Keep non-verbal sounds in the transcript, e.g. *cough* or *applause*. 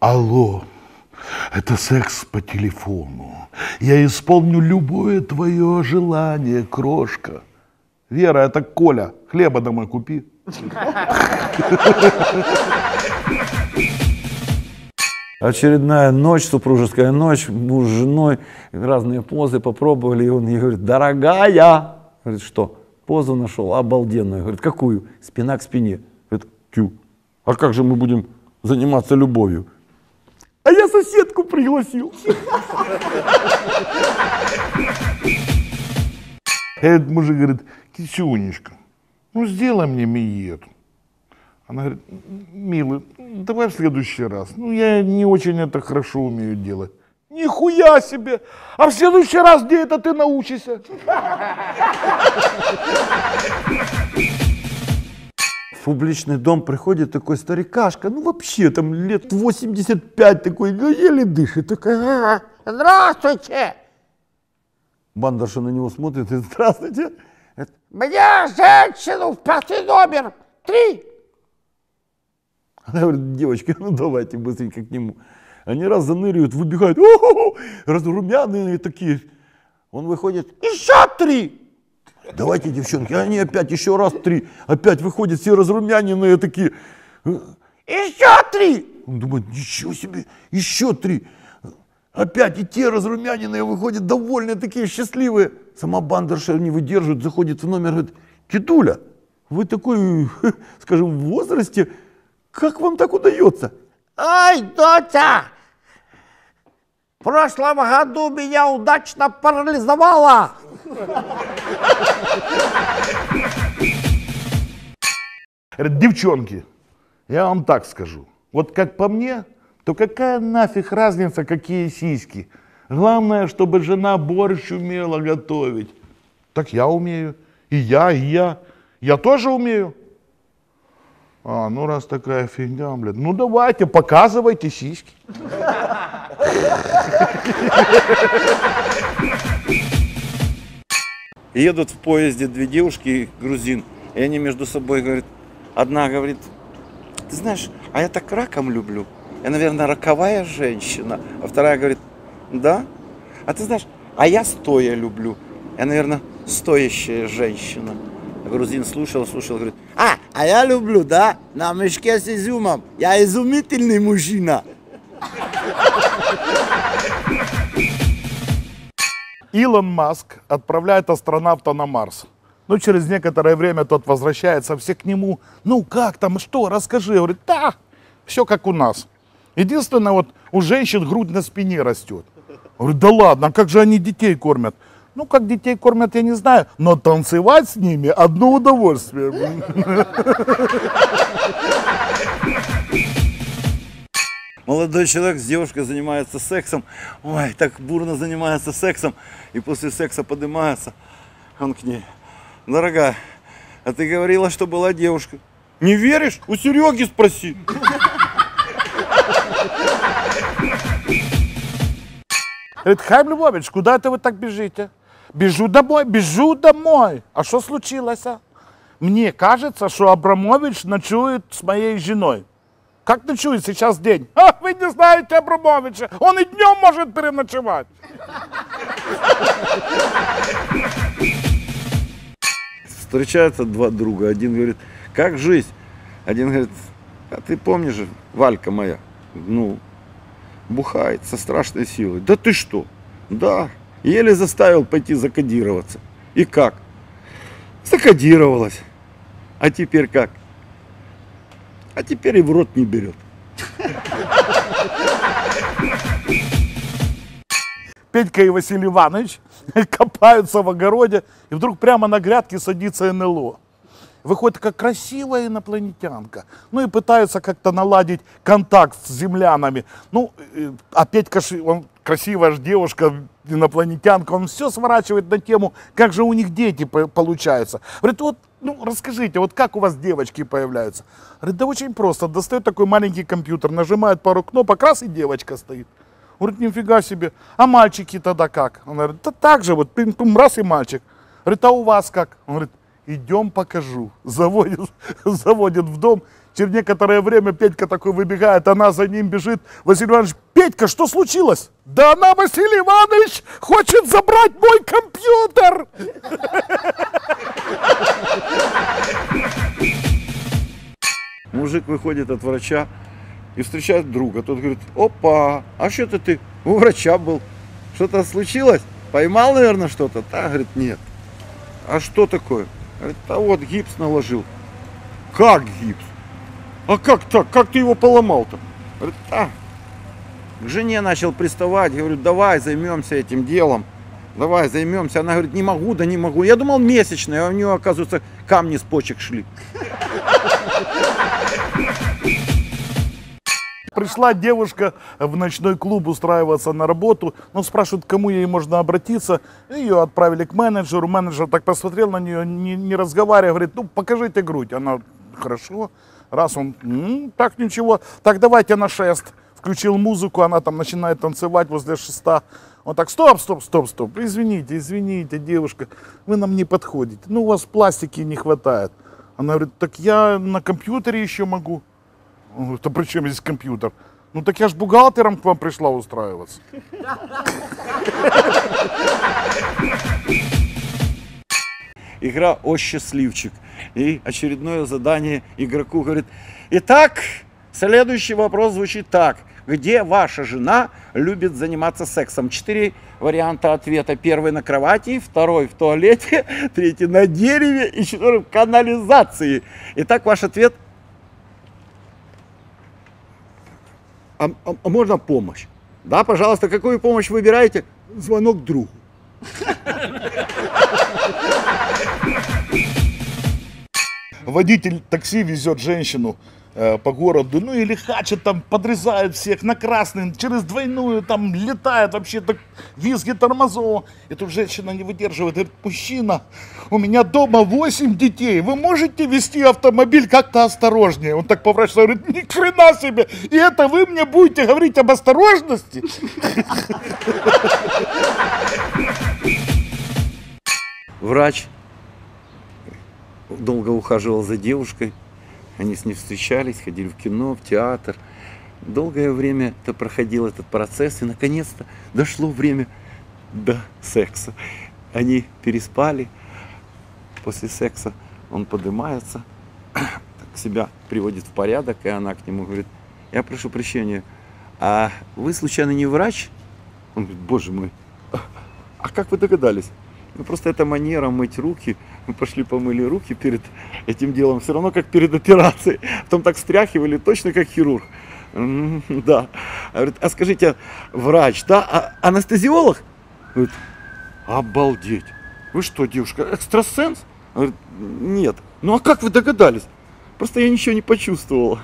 Алло, это секс по телефону. Я исполню любое твое желание, крошка. Вера, это Коля. Хлеба домой купи. Очередная ночь, супружеская ночь, муж с женой, разные позы попробовали, и он ей говорит, дорогая, говорит, что? Позу нашел, обалденную. Говорит, какую? Спина к спине. Говорит, тю, а как же мы будем заниматься любовью? А я соседку пригласил. Этот мужик говорит, кисюнечка, ну сделай мне миньет. Она говорит, милый, давай в следующий раз. Ну, я не очень это хорошо умею делать. Нихуя себе! А в следующий раз где это ты научишься? В публичный дом приходит такой старикашка, ну вообще там лет 85 такой, ну еле дышит, такая, «А, Здравствуйте! бандерша на него смотрит и здравствуйте. Это, Мне женщину в пятый номер! Три! Она говорит, девочки, ну давайте быстренько к нему. Они раз заныривают, выбегают, разрумяные такие. Он выходит, еще три. Давайте, девчонки, они опять еще раз три. Опять выходят все разрумяненные такие. Еще три! Он думает, ничего себе, еще три. Опять и те разрумяненные выходят довольные, такие счастливые. Сама бандерша не выдерживает, заходит в номер, говорит, Китуля, вы такой, *laughs* скажем, в возрасте, как вам так удается? Ай, доча! В прошлом году меня удачно парализовало. Говорит, девчонки, я вам так скажу. Вот как по мне, то какая нафиг разница, какие сиськи. Главное, чтобы жена борщ умела готовить. Так я умею. И я, и я. Я тоже умею. А, ну раз такая фигня, блядь. Ну давайте, показывайте сиськи. Едут в поезде две девушки, грузин, и они между собой говорят, одна говорит, ты знаешь, а я так раком люблю. Я, наверное, роковая женщина. А вторая говорит, да? А ты знаешь, а я стоя люблю. Я, наверное, стоящая женщина. А грузин слушал, слушал, говорит, А, а я люблю, да? На мешке с изюмом. Я изумительный мужчина. Илон Маск отправляет астронавта на Марс. Но через некоторое время тот возвращается, все к нему. Ну как там, что, расскажи. Говорит, да, все как у нас. Единственное, вот у женщин грудь на спине растет. Говорю, да ладно, а как же они детей кормят? Ну, как детей кормят, я не знаю, но танцевать с ними одно удовольствие. Молодой человек с девушкой занимается сексом. Ой, так бурно занимается сексом. И после секса поднимается. Он к ней. Дорогая, а ты говорила, что была девушка. Не веришь? У Сереги спроси. Говорит, Хайм Львович, куда это вы так бежите? Бежу домой, бежу домой. А что случилось? а? Мне кажется, что Абрамович ночует с моей женой. Как ночует сейчас день? А, вы не знаете Абрамовича. Он и днем может переночевать. Встречаются два друга. Один говорит, как жизнь? Один говорит, а ты помнишь Валька моя? Ну, бухает со страшной силой. Да ты что? Да. Еле заставил пойти закодироваться. И как? Закодировалась. А теперь как? А теперь и в рот не берет. Петька и Василий Иванович *laughs* копаются в огороде, и вдруг прямо на грядке садится НЛО. Выходит как красивая инопланетянка. Ну и пытается как-то наладить контакт с землянами. Ну, э, а Петька, он красивая же девушка, инопланетянка, он все сворачивает на тему, как же у них дети по- получаются. Говорит, вот, ну, расскажите, вот как у вас девочки появляются? Говорит, да очень просто. Достает такой маленький компьютер, нажимает пару кнопок, раз и девочка стоит. Говорит, нифига себе. А мальчики тогда как? Он говорит, да так же, вот, пим-пум, раз и мальчик. Говорит, а у вас как? Он говорит, идем покажу. *laughs* Заводит, заводит в дом, Через некоторое время Петька такой выбегает, она за ним бежит. Василий Иванович, Петька, что случилось? Да она, Василий Иванович, хочет забрать мой компьютер. Мужик выходит от врача и встречает друга. Тот говорит, опа, а что-то ты у врача был? Что-то случилось? Поймал, наверное, что-то? Да, говорит, нет. А что такое? Говорит, а вот гипс наложил. Как гипс? А как так? Как ты его поломал-то? Говорит, а. К жене начал приставать, говорю, давай займемся этим делом. Давай займемся. Она говорит, не могу, да не могу. Я думал месячная, а у нее, оказывается, камни с почек шли. Пришла девушка в ночной клуб устраиваться на работу, ну, спрашивают, к кому ей можно обратиться. Ее отправили к менеджеру, менеджер так посмотрел на нее, не, не разговаривая, говорит, ну, покажите грудь. Она, хорошо, раз он, «М, так ничего, так давайте на шест. Включил музыку, она там начинает танцевать возле шеста. Он так, стоп, стоп, стоп, стоп, извините, извините, девушка, вы нам не подходите, ну, у вас пластики не хватает. Она говорит, так я на компьютере еще могу. Он говорит, а при чем здесь компьютер? Ну так я ж бухгалтером к вам пришла устраиваться. Игра «О счастливчик». И очередное задание игроку говорит, итак, следующий вопрос звучит так. Где ваша жена любит заниматься сексом? Четыре варианта ответа. Первый на кровати, второй в туалете, *laughs* третий на дереве и четвертый в канализации. Итак, ваш ответ. А, а- а можно помощь? Да, пожалуйста, какую помощь выбираете? Звонок другу. Водитель такси везет женщину э, по городу, ну или хачет там, подрезает всех на красный, через двойную там летает вообще так визги тормозов. И тут женщина не выдерживает, говорит, мужчина, у меня дома 8 детей, вы можете вести автомобиль как-то осторожнее? Он так поворачивается, говорит, ни хрена себе, и это вы мне будете говорить об осторожности? Врач долго ухаживал за девушкой. Они с ней встречались, ходили в кино, в театр. Долгое время это проходил этот процесс, и наконец-то дошло время до секса. Они переспали. После секса он поднимается, себя приводит в порядок, и она к нему говорит, я прошу прощения, а вы случайно не врач? Он говорит, боже мой, а- а как вы догадались? Ну, просто это манера мыть руки. Мы пошли помыли руки перед этим делом. Все равно, как перед операцией. Потом так стряхивали, точно как хирург. «М, Да. А, говорит, а скажите, врач, да? А анестезиолог? Говорит, обалдеть. Вы что, девушка, экстрасенс? Говорит, нет. Ну, а как вы догадались? Просто я ничего не почувствовала.